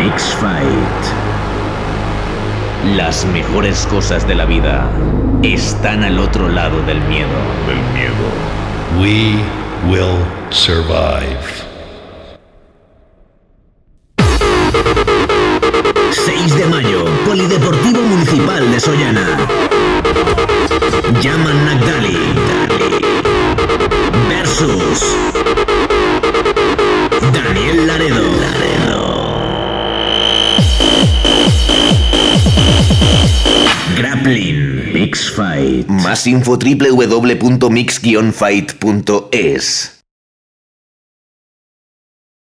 X-Fight. Las mejores cosas de la vida están al otro lado del miedo. Del miedo. We will survive. 6 de mayo, Polideportivo Municipal de Sollana. Yaman Nagdali versus Daniel Laredo. Grappling Mix Fight. Más info www.mix-fight.es